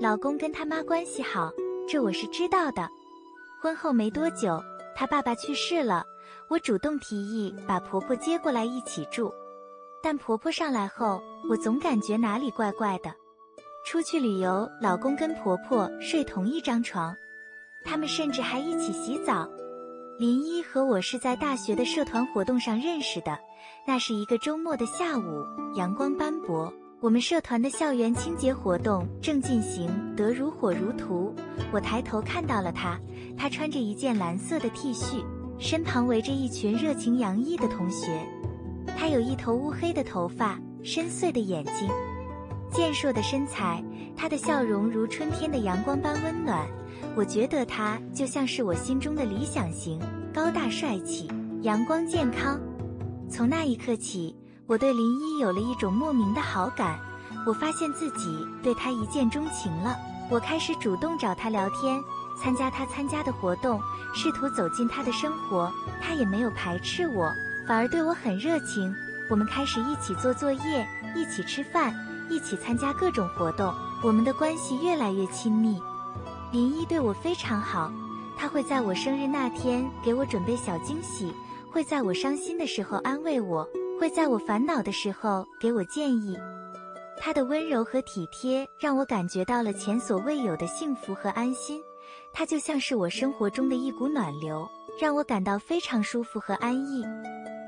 老公跟他妈关系好，这我是知道的。婚后没多久，他爸爸去世了，我主动提议把婆婆接过来一起住。但婆婆上来后，我总感觉哪里怪怪的。出去旅游，老公跟婆婆睡同一张床，他们甚至还一起洗澡。林一和我是在大学的社团活动上认识的，那是一个周末的下午，阳光斑驳，我们社团的校园清洁活动正进行得如火如荼。我抬头看到了他，他穿着一件蓝色的 T 恤，身旁围着一群热情洋溢的同学。他有一头乌黑的头发，深邃的眼睛，健硕的身材。他的笑容如春天的阳光般温暖。我觉得他就像是我心中的理想型，高大帅气，阳光健康。从那一刻起，我对林一有了一种莫名的好感。我发现自己对他一见钟情了。我开始主动找他聊天，参加他参加的活动，试图走进他的生活。他也没有排斥我。反而对我很热情，我们开始一起做作业，一起吃饭，一起参加各种活动，我们的关系越来越亲密。林一对我非常好，他会在我生日那天给我准备小惊喜，会在我伤心的时候安慰我，会在我烦恼的时候给我建议。他的温柔和体贴让我感觉到了前所未有的幸福和安心，他就像是我生活中的一股暖流，让我感到非常舒服和安逸。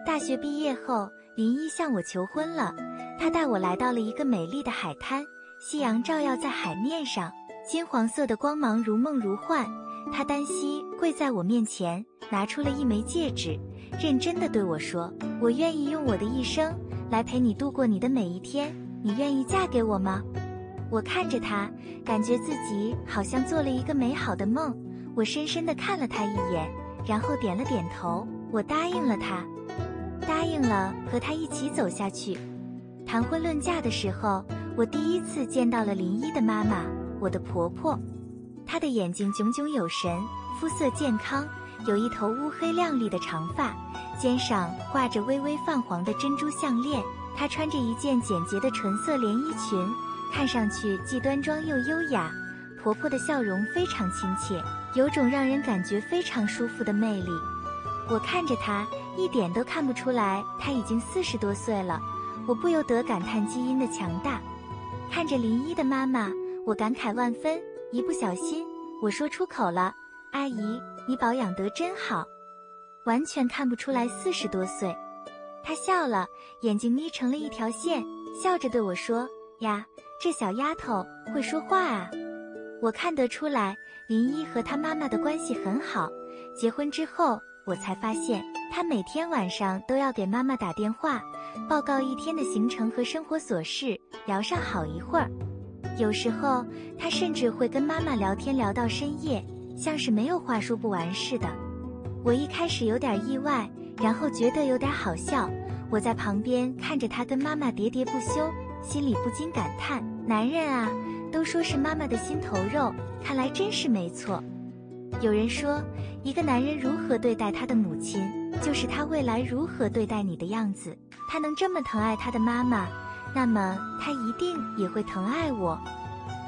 大学毕业后，林一向我求婚了。他带我来到了一个美丽的海滩，夕阳照耀在海面上，金黄色的光芒如梦如幻。他单膝跪在我面前，拿出了一枚戒指，认真的对我说：“我愿意用我的一生来陪你度过你的每一天。你愿意嫁给我吗？”我看着他，感觉自己好像做了一个美好的梦。我深深的看了他一眼，然后点了点头，我答应了他。答应了和他一起走下去。谈婚论嫁的时候，我第一次见到了林一的妈妈，我的婆婆。她的眼睛炯炯有神，肤色健康，有一头乌黑亮丽的长发，肩上挂着微微泛黄的珍珠项链。她穿着一件简洁的纯色连衣裙，看上去既端庄又优雅。婆婆的笑容非常亲切，有种让人感觉非常舒服的魅力。我看着她。一点都看不出来，她已经四十多岁了。我不由得感叹基因的强大。看着林一的妈妈，我感慨万分。一不小心，我说出口了：“阿姨，你保养得真好，完全看不出来四十多岁。”她笑了，眼睛眯成了一条线，笑着对我说：“呀，这小丫头会说话啊。”我看得出来，林一和他妈妈的关系很好。结婚之后。我才发现，他每天晚上都要给妈妈打电话，报告一天的行程和生活琐事，聊上好一会儿。有时候，他甚至会跟妈妈聊天聊到深夜，像是没有话说不完似的。我一开始有点意外，然后觉得有点好笑。我在旁边看着他跟妈妈喋喋不休，心里不禁感叹：男人啊，都说是妈妈的心头肉，看来真是没错。有人说，一个男人如何对待他的母亲，就是他未来如何对待你的样子。他能这么疼爱他的妈妈，那么他一定也会疼爱我。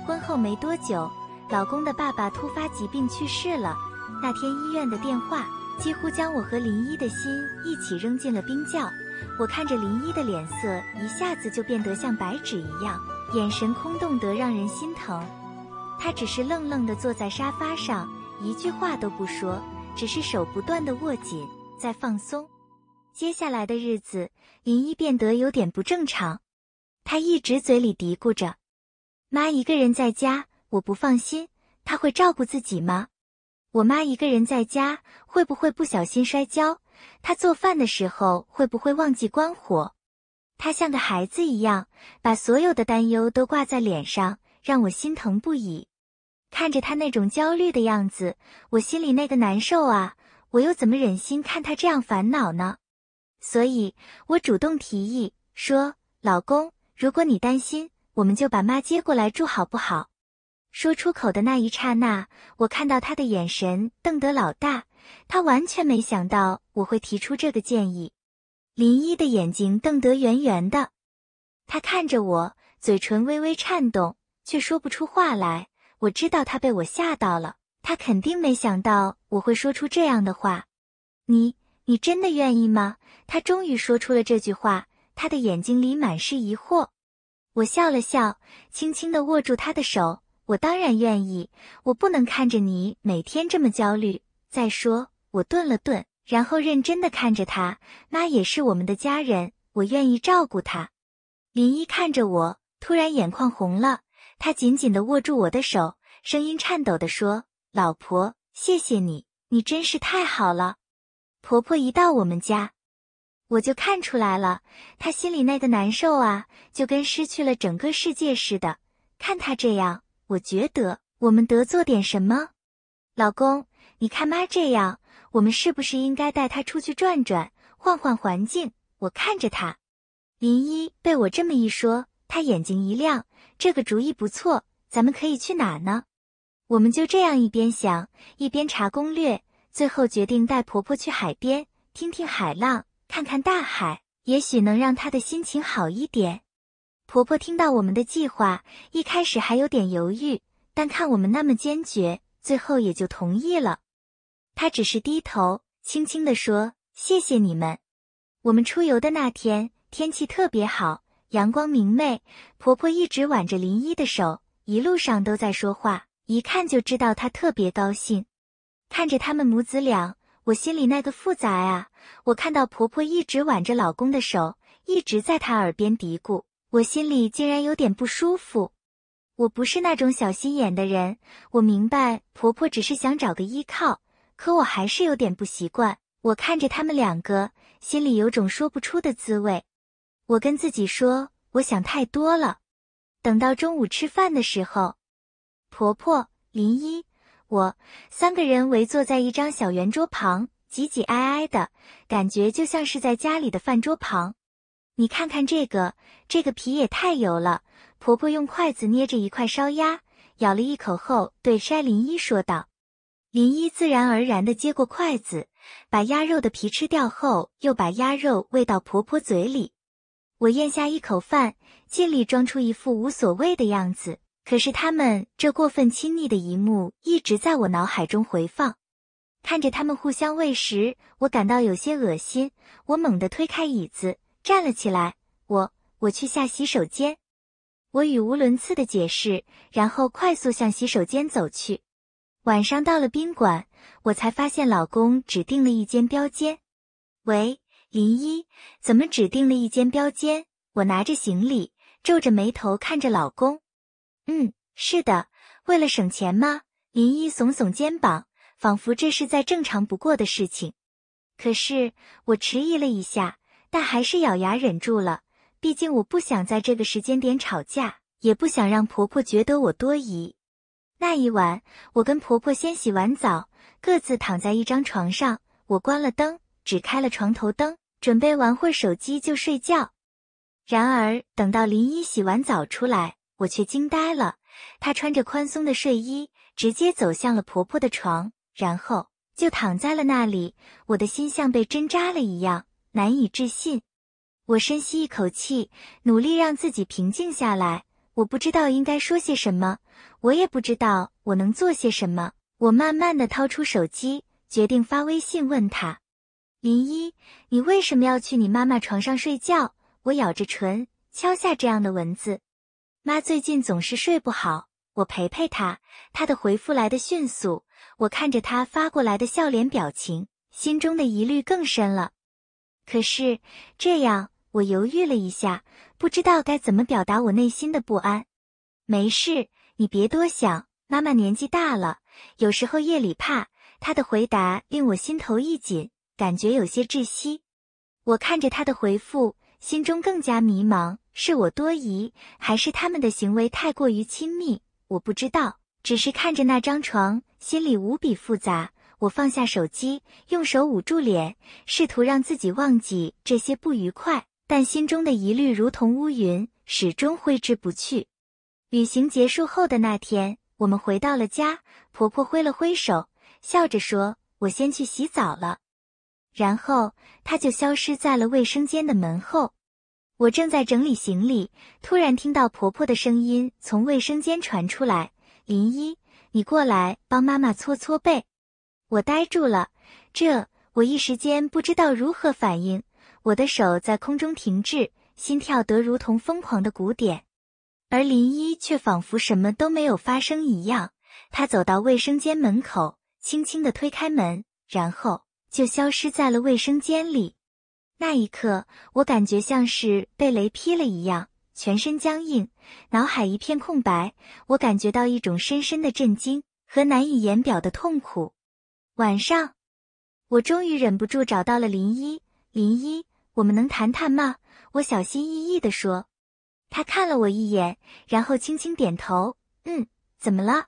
婚后没多久，老公的爸爸突发疾病去世了。那天医院的电话，几乎将我和林一的心一起扔进了冰窖。我看着林一的脸色，一下子就变得像白纸一样，眼神空洞得让人心疼。他只是愣愣地坐在沙发上。一句话都不说，只是手不断的握紧，在放松。接下来的日子，林一变得有点不正常，他一直嘴里嘀咕着：“妈一个人在家，我不放心，她会照顾自己吗？我妈一个人在家，会不会不小心摔跤？她做饭的时候会不会忘记关火？她像个孩子一样，把所有的担忧都挂在脸上，让我心疼不已。”看着他那种焦虑的样子，我心里那个难受啊！我又怎么忍心看他这样烦恼呢？所以，我主动提议说：“老公，如果你担心，我们就把妈接过来住好不好？”说出口的那一刹那，我看到他的眼神瞪得老大，他完全没想到我会提出这个建议。林一的眼睛瞪得圆圆的，他看着我，嘴唇微微颤动，却说不出话来。我知道他被我吓到了，他肯定没想到我会说出这样的话。你，你真的愿意吗？他终于说出了这句话，他的眼睛里满是疑惑。我笑了笑，轻轻地握住他的手。我当然愿意，我不能看着你每天这么焦虑。再说，我顿了顿，然后认真的看着他。妈也是我们的家人，我愿意照顾她。林一看着我，突然眼眶红了，他紧紧地握住我的手，声音颤抖的说：“老婆，谢谢你，你真是太好了。”婆婆一到我们家，我就看出来了，她心里那个难受啊，就跟失去了整个世界似的。看她这样。我觉得我们得做点什么，老公，你看妈这样，我们是不是应该带她出去转转，换换环境？我看着她，林一被我这么一说，她眼睛一亮，这个主意不错，咱们可以去哪呢？我们就这样一边想一边查攻略，最后决定带婆婆去海边，听听海浪，看看大海，也许能让她的心情好一点。婆婆听到我们的计划，一开始还有点犹豫，但看我们那么坚决，最后也就同意了。她只是低头，轻轻地说：“谢谢你们。”我们出游的那天，天气特别好，阳光明媚。婆婆一直挽着林一的手，一路上都在说话，一看就知道她特别高兴。看着他们母子俩，我心里那个复杂呀。我看到婆婆一直挽着老公的手，一直在她耳边嘀咕。我心里竟然有点不舒服。我不是那种小心眼的人，我明白婆婆只是想找个依靠，可我还是有点不习惯。我看着他们两个，心里有种说不出的滋味。我跟自己说，我想太多了。等到中午吃饭的时候，婆婆、林一、我三个人围坐在一张小圆桌旁，挤挤挨挨的感觉，就像是在家里的饭桌旁。你看看这个，这个皮也太油了。婆婆用筷子捏着一块烧鸭，咬了一口后，对筛林一说道：“林一自然而然地接过筷子，把鸭肉的皮吃掉后，又把鸭肉喂到婆婆嘴里。我咽下一口饭，尽力装出一副无所谓的样子。可是他们这过分亲昵的一幕一直在我脑海中回放。看着他们互相喂食，我感到有些恶心。我猛地推开椅子。站了起来，我我去下洗手间。我语无伦次的解释，然后快速向洗手间走去。晚上到了宾馆，我才发现老公只订了一间标间。喂，林一，怎么只订了一间标间？我拿着行李，皱着眉头看着老公。嗯，是的，为了省钱吗？林一耸耸肩膀，仿佛这是再正常不过的事情。可是我迟疑了一下。但还是咬牙忍住了，毕竟我不想在这个时间点吵架，也不想让婆婆觉得我多疑。那一晚，我跟婆婆先洗完澡，各自躺在一张床上，我关了灯，只开了床头灯，准备玩会手机就睡觉。然而，等到林一洗完澡出来，我却惊呆了。她穿着宽松的睡衣，直接走向了婆婆的床，然后就躺在了那里。我的心像被针扎了一样。难以置信，我深吸一口气，努力让自己平静下来。我不知道应该说些什么，我也不知道我能做些什么。我慢慢的掏出手机，决定发微信问他：“林一，你为什么要去你妈妈床上睡觉？”我咬着唇，敲下这样的文字。妈最近总是睡不好，我陪陪她。她的回复来的迅速，我看着她发过来的笑脸表情，心中的疑虑更深了。可是这样，我犹豫了一下，不知道该怎么表达我内心的不安。没事，你别多想。妈妈年纪大了，有时候夜里怕。他的回答令我心头一紧，感觉有些窒息。我看着他的回复，心中更加迷茫：是我多疑，还是他们的行为太过于亲密？我不知道，只是看着那张床，心里无比复杂。我放下手机，用手捂住脸，试图让自己忘记这些不愉快，但心中的疑虑如同乌云，始终挥之不去。旅行结束后的那天，我们回到了家，婆婆挥了挥手，笑着说：“我先去洗澡了。”然后她就消失在了卫生间的门后。我正在整理行李，突然听到婆婆的声音从卫生间传出来：“林一，你过来帮妈妈搓搓背。”我呆住了，这我一时间不知道如何反应。我的手在空中停滞，心跳得如同疯狂的鼓点，而林一却仿佛什么都没有发生一样。他走到卫生间门口，轻轻地推开门，然后就消失在了卫生间里。那一刻，我感觉像是被雷劈了一样，全身僵硬，脑海一片空白。我感觉到一种深深的震惊和难以言表的痛苦。晚上，我终于忍不住找到了林一。林一，我们能谈谈吗？我小心翼翼地说。他看了我一眼，然后轻轻点头。嗯，怎么了？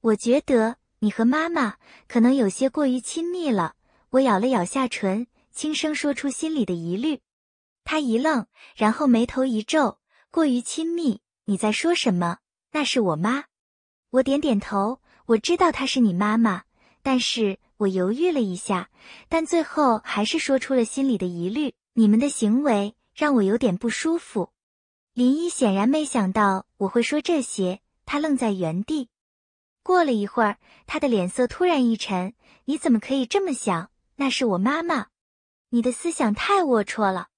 我觉得你和妈妈可能有些过于亲密了。我咬了咬下唇，轻声说出心里的疑虑。他一愣，然后眉头一皱：“过于亲密？你在说什么？那是我妈。”我点点头，我知道她是你妈妈，但是我犹豫了一下，但最后还是说出了心里的疑虑：“你们的行为让我有点不舒服。”林一显然没想到我会说这些，他愣在原地。过了一会儿，他的脸色突然一沉。你怎么可以这么想？那是我妈妈。你的思想太龌龊了。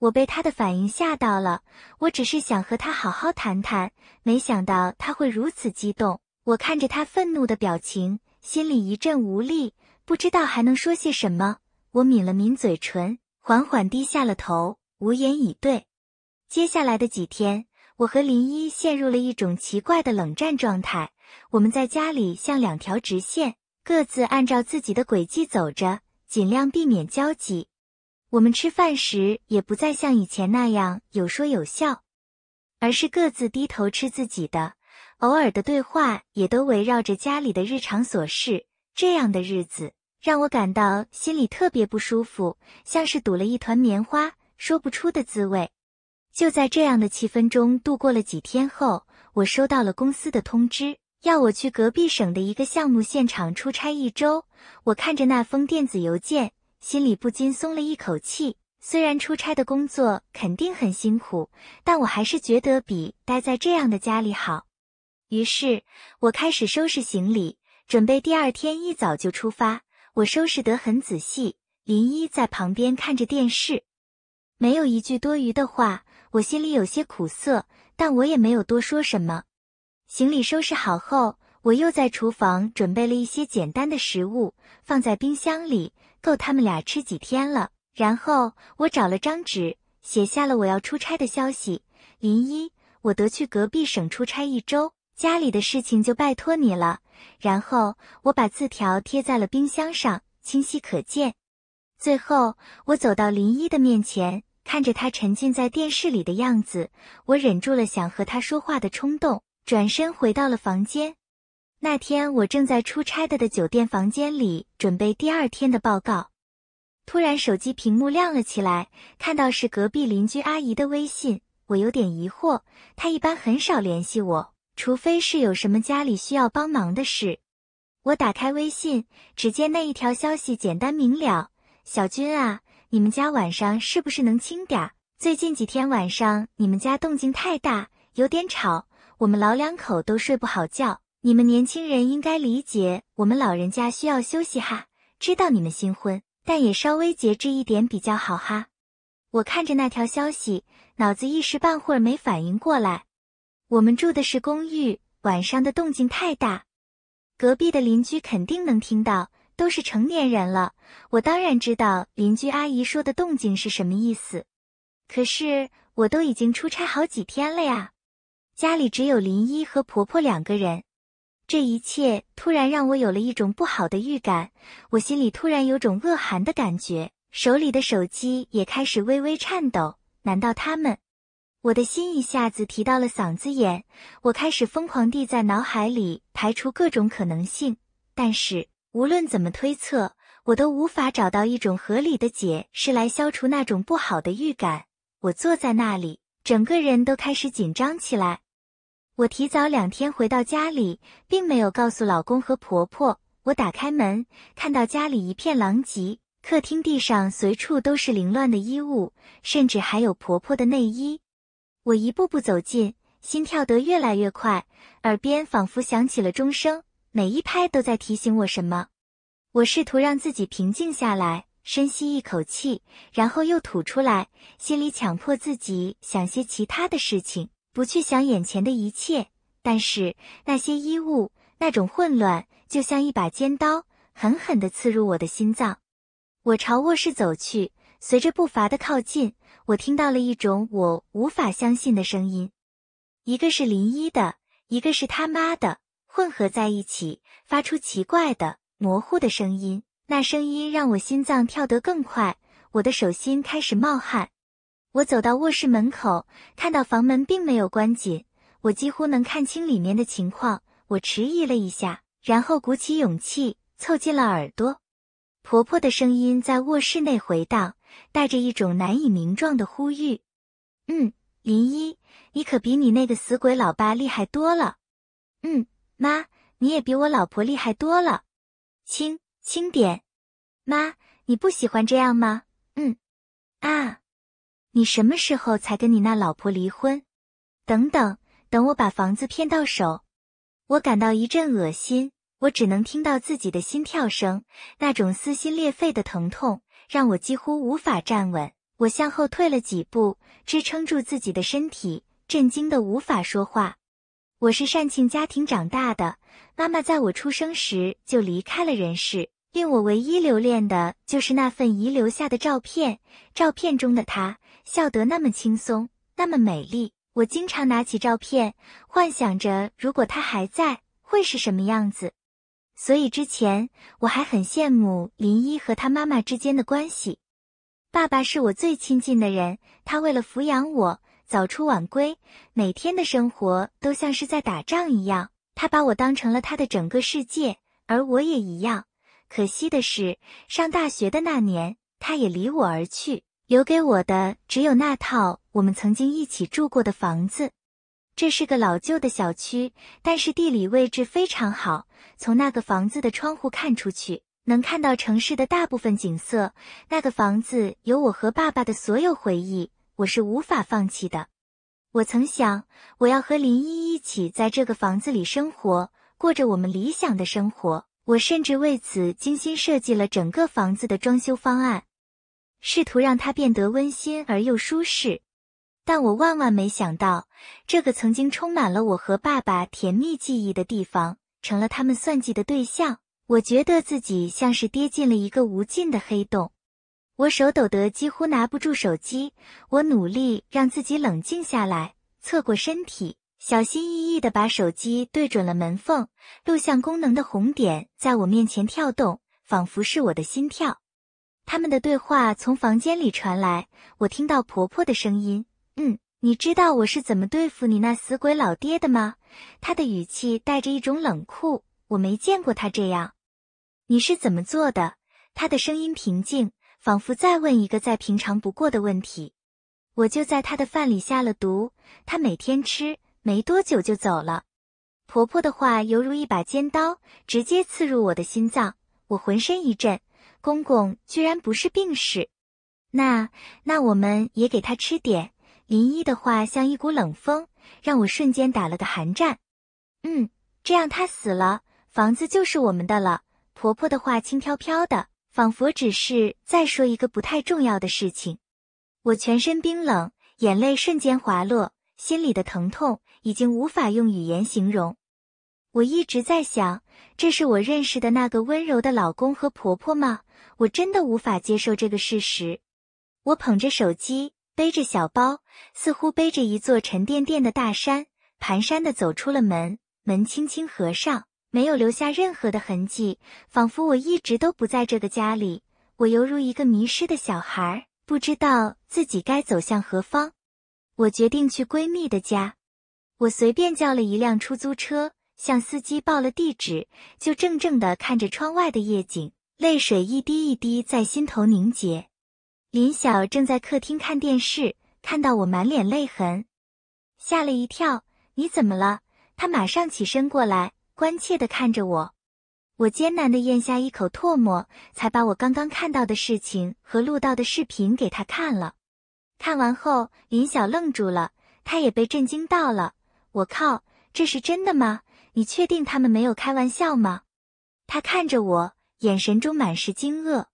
我被他的反应吓到了。我只是想和他好好谈谈，没想到他会如此激动。我看着他愤怒的表情，心里一阵无力，不知道还能说些什么。我抿了抿嘴唇，缓缓低下了头，无言以对。接下来的几天，我和林一陷入了一种奇怪的冷战状态。我们在家里像两条直线，各自按照自己的轨迹走着，尽量避免交集。我们吃饭时也不再像以前那样有说有笑，而是各自低头吃自己的。偶尔的对话也都围绕着家里的日常琐事。这样的日子让我感到心里特别不舒服，像是堵了一团棉花，说不出的滋味。就在这样的气氛中度过了几天后，我收到了公司的通知。要我去隔壁省的一个项目现场出差一周，我看着那封电子邮件，心里不禁松了一口气。虽然出差的工作肯定很辛苦，但我还是觉得比待在这样的家里好。于是，我开始收拾行李，准备第二天一早就出发。我收拾得很仔细，林一在旁边看着电视，没有一句多余的话。我心里有些苦涩，但我也没有多说什么。行李收拾好后，我又在厨房准备了一些简单的食物，放在冰箱里，够他们俩吃几天了。然后我找了张纸，写下了我要出差的消息。林一，我得去隔壁省出差一周，家里的事情就拜托你了。然后我把字条贴在了冰箱上，清晰可见。最后，我走到林一的面前，看着他沉浸在电视里的样子，我忍住了想和他说话的冲动。转身回到了房间。那天我正在出差的的酒店房间里准备第二天的报告，突然手机屏幕亮了起来，看到是隔壁邻居阿姨的微信，我有点疑惑。她一般很少联系我，除非是有什么家里需要帮忙的事。我打开微信，只见那一条消息简单明了：“小军啊，你们家晚上是不是能轻点儿？最近几天晚上你们家动静太大，有点吵。”我们老两口都睡不好觉，你们年轻人应该理解，我们老人家需要休息哈。知道你们新婚，但也稍微节制一点比较好哈。我看着那条消息，脑子一时半会儿没反应过来。我们住的是公寓，晚上的动静太大，隔壁的邻居肯定能听到，都是成年人了。我当然知道邻居阿姨说的动静是什么意思，可是我都已经出差好几天了呀。家里只有林一和婆婆两个人，这一切突然让我有了一种不好的预感，我心里突然有种恶寒的感觉，手里的手机也开始微微颤抖。难道他们？我的心一下子提到了嗓子眼，我开始疯狂地在脑海里排除各种可能性，但是无论怎么推测，我都无法找到一种合理的解释来消除那种不好的预感。我坐在那里，整个人都开始紧张起来。我提早两天回到家里，并没有告诉老公和婆婆。我打开门，看到家里一片狼藉，客厅地上随处都是凌乱的衣物，甚至还有婆婆的内衣。我一步步走近，心跳得越来越快，耳边仿佛响起了钟声，每一拍都在提醒我什么。我试图让自己平静下来，深吸一口气，然后又吐出来，心里强迫自己想些其他的事情，不去想眼前的一切。但是那些衣物，那种混乱，就像一把尖刀，狠狠地刺入我的心脏。我朝卧室走去，随着步伐的靠近，我听到了一种我无法相信的声音，一个是林一的，一个是他妈的，混合在一起，发出奇怪的。模糊的声音，那声音让我心脏跳得更快，我的手心开始冒汗。我走到卧室门口，看到房门并没有关紧，我几乎能看清里面的情况。我迟疑了一下，然后鼓起勇气凑近了耳朵。婆婆的声音在卧室内回荡，带着一种难以名状的呼吁：“嗯，林一，你可比你那个死鬼老爸厉害多了。嗯，妈，你也比我老婆厉害多了。”轻轻点，妈，你不喜欢这样吗？嗯，啊，你什么时候才跟你那老婆离婚？等等，等我把房子骗到手。我感到一阵恶心，我只能听到自己的心跳声，那种撕心裂肺的疼痛让我几乎无法站稳。我向后退了几步，支撑住自己的身体，震惊的无法说话。我是善庆家庭长大的，妈妈在我出生时就离开了人世，令我唯一留恋的就是那份遗留下的照片。照片中的她笑得那么轻松，那么美丽。我经常拿起照片，幻想着如果她还在，会是什么样子。所以之前我还很羡慕林一和他妈妈之间的关系。爸爸是我最亲近的人，他为了抚养我。早出晚归，每天的生活都像是在打仗一样。他把我当成了他的整个世界，而我也一样。可惜的是，上大学的那年，他也离我而去，留给我的只有那套我们曾经一起住过的房子。这是个老旧的小区，但是地理位置非常好。从那个房子的窗户看出去，能看到城市的大部分景色。那个房子有我和爸爸的所有回忆。我是无法放弃的。我曾想，我要和林一一起在这个房子里生活，过着我们理想的生活。我甚至为此精心设计了整个房子的装修方案，试图让它变得温馨而又舒适。但我万万没想到，这个曾经充满了我和爸爸甜蜜记忆的地方，成了他们算计的对象。我觉得自己像是跌进了一个无尽的黑洞。我手抖得几乎拿不住手机，我努力让自己冷静下来，侧过身体，小心翼翼地把手机对准了门缝。录像功能的红点在我面前跳动，仿佛是我的心跳。他们的对话从房间里传来，我听到婆婆的声音：“嗯，你知道我是怎么对付你那死鬼老爹的吗？”他的语气带着一种冷酷，我没见过他这样。你是怎么做的？他的声音平静。仿佛再问一个再平常不过的问题，我就在他的饭里下了毒。他每天吃，没多久就走了。婆婆的话犹如一把尖刀，直接刺入我的心脏，我浑身一震。公公居然不是病逝，那那我们也给他吃点。林一的话像一股冷风，让我瞬间打了个寒战。嗯，这样他死了，房子就是我们的了。婆婆的话轻飘飘的。仿佛只是再说一个不太重要的事情，我全身冰冷，眼泪瞬间滑落，心里的疼痛已经无法用语言形容。我一直在想，这是我认识的那个温柔的老公和婆婆吗？我真的无法接受这个事实。我捧着手机，背着小包，似乎背着一座沉甸甸的大山，蹒跚的走出了门，门轻轻合上。没有留下任何的痕迹，仿佛我一直都不在这个家里。我犹如一个迷失的小孩，不知道自己该走向何方。我决定去闺蜜的家。我随便叫了一辆出租车，向司机报了地址，就怔怔地看着窗外的夜景，泪水一滴一滴在心头凝结。林晓正在客厅看电视，看到我满脸泪痕，吓了一跳。你怎么了？他马上起身过来。关切地看着我，我艰难地咽下一口唾沫，才把我刚刚看到的事情和录到的视频给他看了。看完后，林晓愣住了，他也被震惊到了。我靠，这是真的吗？你确定他们没有开玩笑吗？他看着我，眼神中满是惊愕。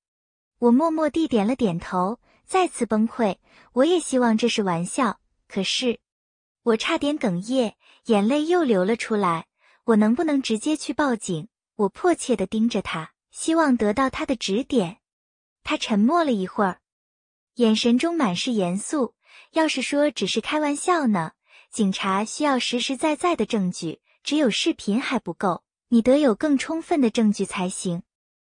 我默默地点了点头，再次崩溃。我也希望这是玩笑，可是我差点哽咽，眼泪又流了出来。我能不能直接去报警？我迫切地盯着他，希望得到他的指点。他沉默了一会儿，眼神中满是严肃。要是说只是开玩笑呢？警察需要实实在在的证据，只有视频还不够，你得有更充分的证据才行。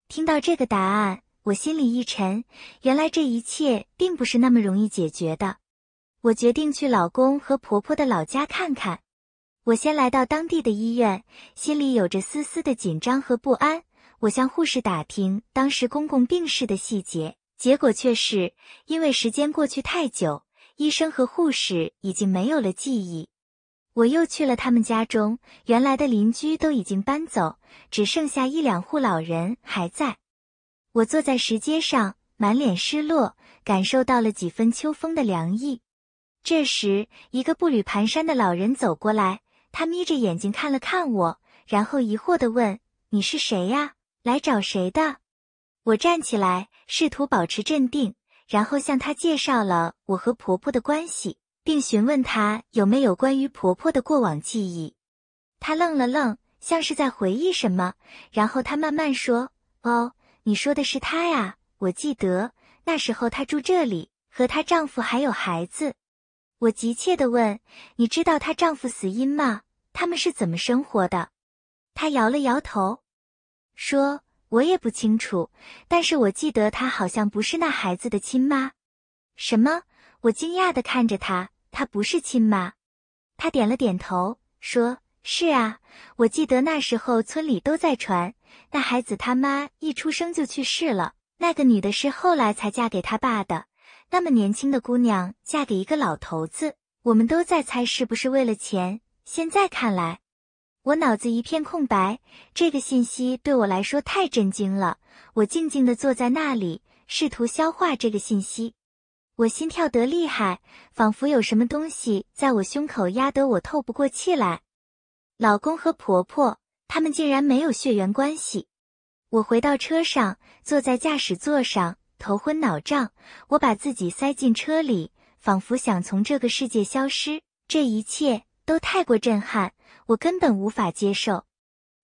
听到这个答案，我心里一沉，原来这一切并不是那么容易解决的。我决定去老公和婆婆的老家看看。我先来到当地的医院，心里有着丝丝的紧张和不安。我向护士打听当时公公病逝的细节，结果却是因为时间过去太久。医生和护士已经没有了记忆。我又去了他们家中，原来的邻居都已经搬走，只剩下一两户老人还在。我坐在石阶上，满脸失落，感受到了几分秋风的凉意。这时，一个步履蹒跚的老人走过来，他眯着眼睛看了看我，然后疑惑地问：“你是谁呀？来找谁的？”我站起来，试图保持镇定。然后向他介绍了我和婆婆的关系，并询问他有没有关于婆婆的过往记忆。他愣了愣，像是在回忆什么，然后他慢慢说：“哦，你说的是她呀，我记得那时候她住这里，和她丈夫还有孩子。”我急切地问：“你知道她丈夫死因吗？他们是怎么生活的？”她摇了摇头，说。我也不清楚，但是我记得她好像不是那孩子的亲妈。什么？我惊讶的看着她，她不是亲妈？她点了点头，说：“是啊，我记得那时候村里都在传，那孩子他妈一出生就去世了。那个女的是后来才嫁给他爸的，那么年轻的姑娘嫁给一个老头子，我们都在猜是不是为了钱。现在看来。”我脑子一片空白，这个信息对我来说太震惊了。我静静地坐在那里，试图消化这个信息。我心跳得厉害，仿佛有什么东西在我胸口压得我透不过气来。老公和婆婆，他们竟然没有血缘关系。我回到车上，坐在驾驶座上，头昏脑胀。我把自己塞进车里，仿佛想从这个世界消失。这一切都太过震撼。我根本无法接受。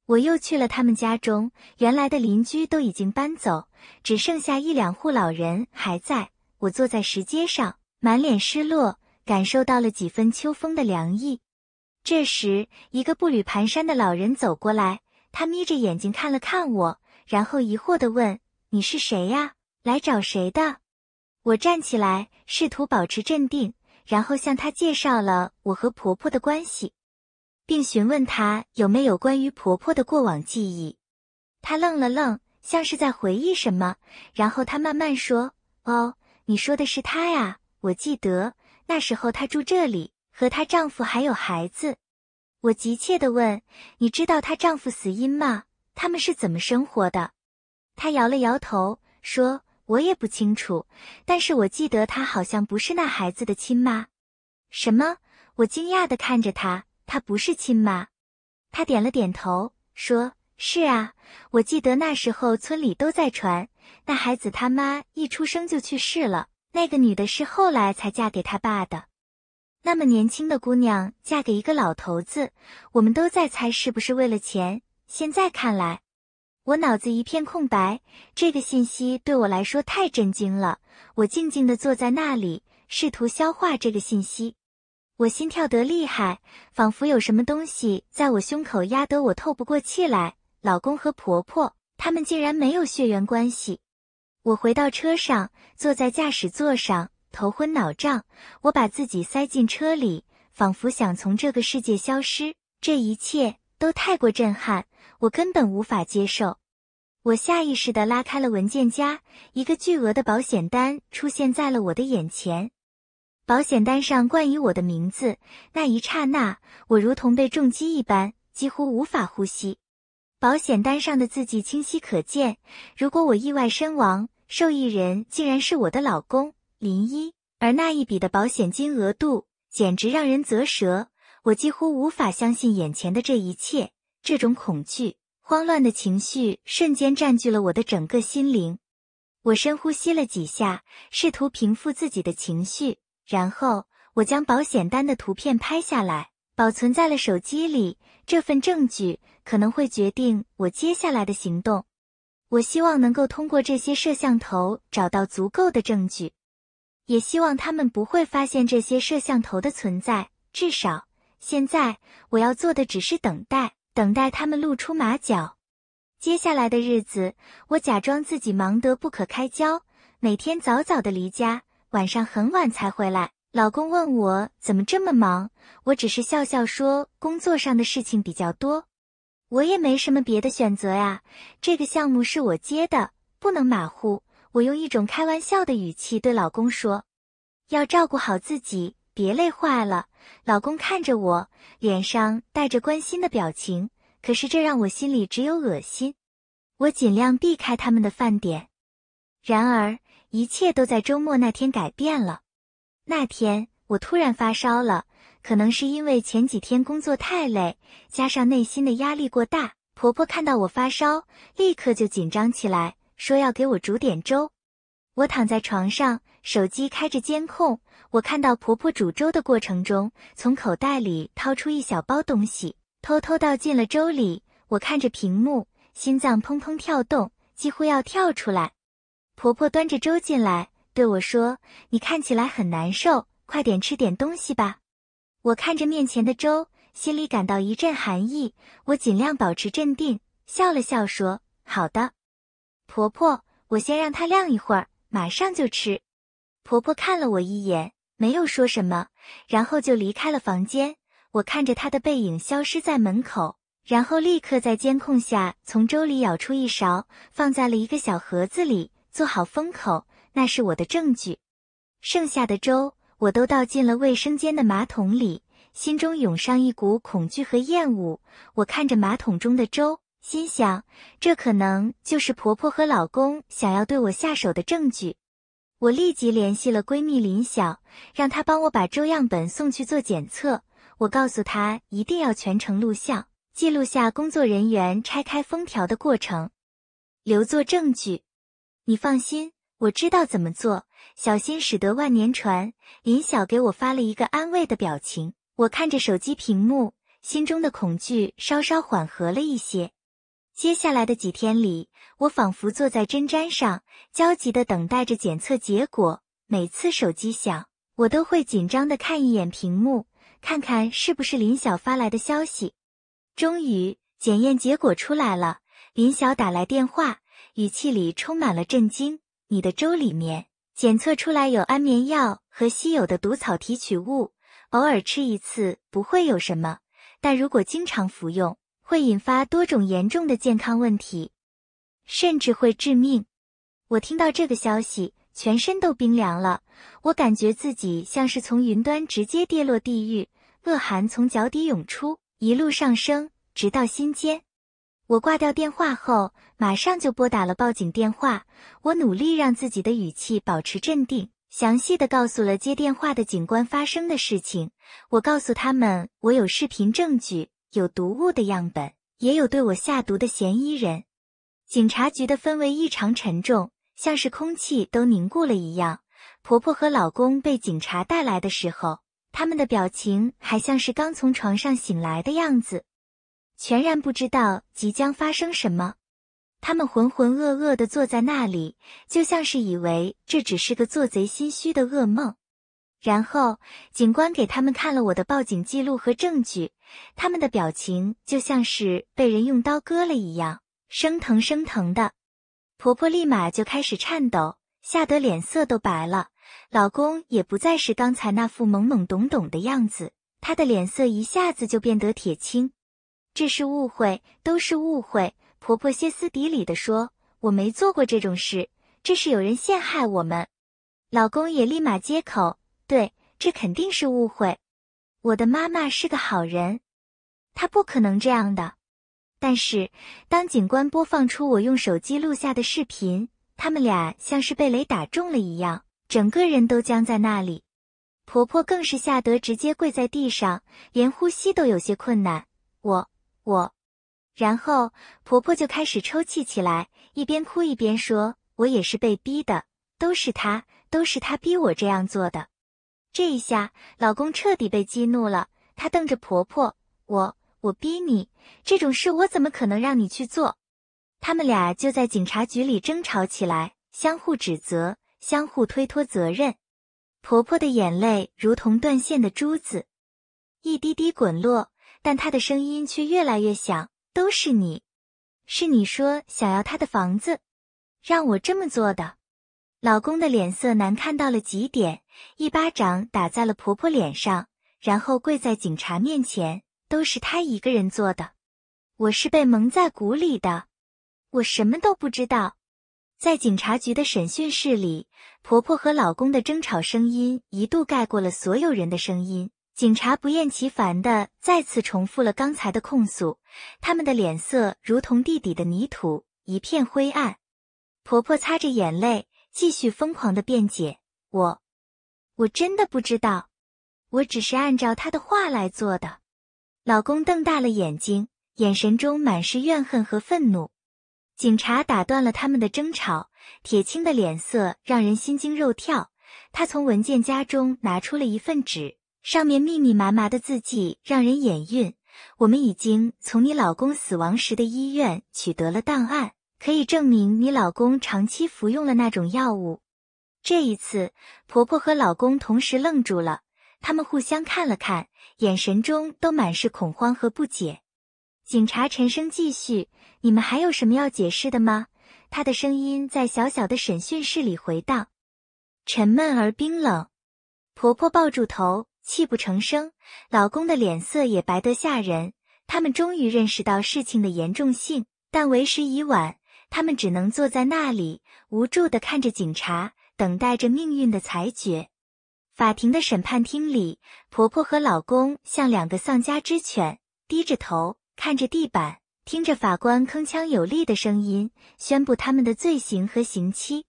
我又去了他们家中，原来的邻居都已经搬走，只剩下一两户老人还在。我坐在石阶上，满脸失落，感受到了几分秋风的凉意。这时，一个步履蹒跚的老人走过来，他眯着眼睛看了看我，然后疑惑地问：“你是谁呀？来找谁的？”我站起来，试图保持镇定，然后向他介绍了我和婆婆的关系。并询问他有没有关于婆婆的过往记忆。他愣了愣，像是在回忆什么，然后他慢慢说：“哦，你说的是她呀，我记得那时候她住这里，和她丈夫还有孩子。”我急切地问：“你知道她丈夫死因吗？他们是怎么生活的？”她摇了摇头，说：“我也不清楚，但是我记得她好像不是那孩子的亲妈。”什么？我惊讶地看着她。她不是亲妈，她点了点头，说：“是啊，我记得那时候村里都在传，那孩子他妈一出生就去世了。那个女的是后来才嫁给他爸的，那么年轻的姑娘嫁给一个老头子，我们都在猜是不是为了钱。现在看来，我脑子一片空白，这个信息对我来说太震惊了。我静静地坐在那里，试图消化这个信息。”我心跳得厉害，仿佛有什么东西在我胸口压得我透不过气来。老公和婆婆，他们竟然没有血缘关系。我回到车上，坐在驾驶座上，头昏脑胀。我把自己塞进车里，仿佛想从这个世界消失。这一切都太过震撼，我根本无法接受。我下意识地拉开了文件夹，一个巨额的保险单出现在了我的眼前。保险单上冠以我的名字，那一刹那，我如同被重击一般，几乎无法呼吸。保险单上的字迹清晰可见，如果我意外身亡，受益人竟然是我的老公林一，而那一笔的保险金额度简直让人啧舌。我几乎无法相信眼前的这一切，这种恐惧、慌乱的情绪瞬间占据了我的整个心灵。我深呼吸了几下，试图平复自己的情绪，然后我将保险单的图片拍下来，保存在了手机里。这份证据可能会决定我接下来的行动。我希望能够通过这些摄像头找到足够的证据，也希望他们不会发现这些摄像头的存在。至少。现在我要做的只是等待，等待他们露出马脚。接下来的日子，我假装自己忙得不可开交，每天早早的离家，晚上很晚才回来。老公问我怎么这么忙，我只是笑笑说工作上的事情比较多。我也没什么别的选择呀，这个项目是我接的，不能马虎。我用一种开玩笑的语气对老公说：“要照顾好自己。”别累坏了，老公看着我，脸上带着关心的表情。可是这让我心里只有恶心。我尽量避开他们的饭点。然而，一切都在周末那天改变了。那天我突然发烧了，可能是因为前几天工作太累，加上内心的压力过大。婆婆看到我发烧，立刻就紧张起来，说要给我煮点粥。我躺在床上，手机开着监控。我看到婆婆煮粥的过程中，从口袋里掏出一小包东西，偷偷倒进了粥里。我看着屏幕，心脏砰砰跳动，几乎要跳出来。婆婆端着粥进来，对我说：“你看起来很难受，快点吃点东西吧。”我看着面前的粥，心里感到一阵寒意。我尽量保持镇定，笑了笑说：“好的，婆婆，我先让它晾一会儿。”马上就吃。婆婆看了我一眼，没有说什么，然后就离开了房间。我看着她的背影消失在门口，然后立刻在监控下从粥里舀出一勺，放在了一个小盒子里，做好封口。那是我的证据。剩下的粥我都倒进了卫生间的马桶里，心中涌上一股恐惧和厌恶。我看着马桶中的粥。心想，这可能就是婆婆和老公想要对我下手的证据。我立即联系了闺蜜林晓，让她帮我把粥样本送去做检测。我告诉她一定要全程录像，记录下工作人员拆开封条的过程，留作证据。你放心，我知道怎么做。小心驶得万年船。林晓给我发了一个安慰的表情。我看着手机屏幕，心中的恐惧稍稍缓和了一些。接下来的几天里，我仿佛坐在针毡上，焦急地等待着检测结果。每次手机响，我都会紧张地看一眼屏幕，看看是不是林晓发来的消息。终于，检验结果出来了。林晓打来电话，语气里充满了震惊：“你的粥里面检测出来有安眠药和稀有的毒草提取物，偶尔吃一次不会有什么，但如果经常服用。”会引发多种严重的健康问题，甚至会致命。我听到这个消息，全身都冰凉了。我感觉自己像是从云端直接跌落地狱，恶寒从脚底涌出，一路上升，直到心间。我挂掉电话后，马上就拨打了报警电话。我努力让自己的语气保持镇定，详细的告诉了接电话的警官发生的事情。我告诉他们，我有视频证据。有毒物的样本，也有对我下毒的嫌疑人。警察局的氛围异常沉重，像是空气都凝固了一样。婆婆和老公被警察带来的时候，他们的表情还像是刚从床上醒来的样子，全然不知道即将发生什么。他们浑浑噩噩地坐在那里，就像是以为这只是个做贼心虚的噩梦。然后，警官给他们看了我的报警记录和证据，他们的表情就像是被人用刀割了一样，生疼生疼的。婆婆立马就开始颤抖，吓得脸色都白了。老公也不再是刚才那副懵懵懂懂的样子，他的脸色一下子就变得铁青。这是误会，都是误会。婆婆歇斯底里地说：“我没做过这种事，这是有人陷害我们。”老公也立马接口。对，这肯定是误会。我的妈妈是个好人，她不可能这样的。但是，当警官播放出我用手机录下的视频，他们俩像是被雷打中了一样，整个人都僵在那里。婆婆更是吓得直接跪在地上，连呼吸都有些困难。我我，然后婆婆就开始抽泣起来，一边哭一边说：“我也是被逼的，都是他，都是他逼我这样做的。”这一下，老公彻底被激怒了，他瞪着婆婆：“我我逼你这种事，我怎么可能让你去做？”他们俩就在警察局里争吵起来，相互指责，相互推脱责任。婆婆的眼泪如同断线的珠子，一滴滴滚落，但她的声音却越来越响。都是你，是你说想要他的房子，让我这么做的。老公的脸色难看到了极点，一巴掌打在了婆婆脸上，然后跪在警察面前。都是他一个人做的，我是被蒙在鼓里的，我什么都不知道。在警察局的审讯室里，婆婆和老公的争吵声音一度盖过了所有人的声音。警察不厌其烦地再次重复了刚才的控诉，他们的脸色如同地底的泥土，一片灰暗。婆婆擦着眼泪，继续疯狂的辩解：“我，我真的不知道，我只是按照他的话来做的。”老公瞪大了眼睛，眼神中满是怨恨和愤怒。警察打断了他们的争吵，铁青的脸色让人心惊肉跳。他从文件夹中拿出了一份纸，上面密密麻麻的字迹让人眼晕。我们已经从你老公死亡时的医院取得了档案，可以证明你老公长期服用了那种药物。这一次，婆婆和老公同时愣住了，他们互相看了看，眼神中都满是恐慌和不解。警察沉声继续。你们还有什么要解释的吗？他的声音在小小的审讯室里回荡，沉闷而冰冷。婆婆抱住头，泣不成声，老公的脸色也白得吓人。他们终于认识到事情的严重性，但为时已晚。他们只能坐在那里，无助地看着警察，等待着命运的裁决。法庭的审判厅里，婆婆和老公像两个丧家之犬，低着头看着地板。听着法官铿锵有力的声音，宣布他们的罪行和刑期。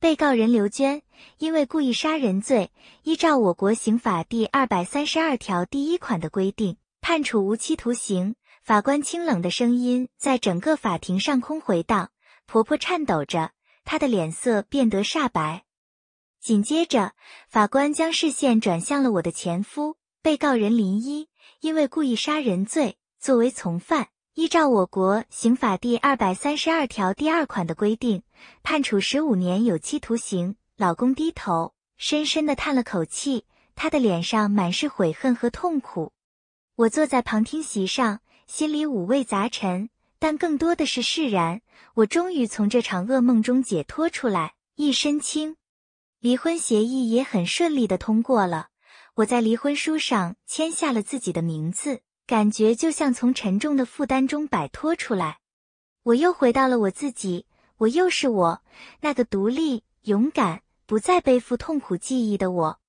被告人刘娟因为故意杀人罪，依照我国刑法第二百三十二条第一款的规定，判处无期徒刑。法官清冷的声音在整个法庭上空回荡。婆婆颤抖着，她的脸色变得煞白。紧接着，法官将视线转向了我的前夫，被告人林一，因为故意杀人罪，作为从犯。依照我国刑法第二百三十二条第二款的规定，判处十五年有期徒刑。老公低头，深深的叹了口气，他的脸上满是悔恨和痛苦。我坐在旁听席上，心里五味杂陈，但更多的是释然。我终于从这场噩梦中解脱出来，一身轻。离婚协议也很顺利的通过了，我在离婚书上签下了自己的名字。感觉就像从沉重的负担中摆脱出来，我又回到了我自己，我又是我，那个独立、勇敢、不再背负痛苦记忆的我。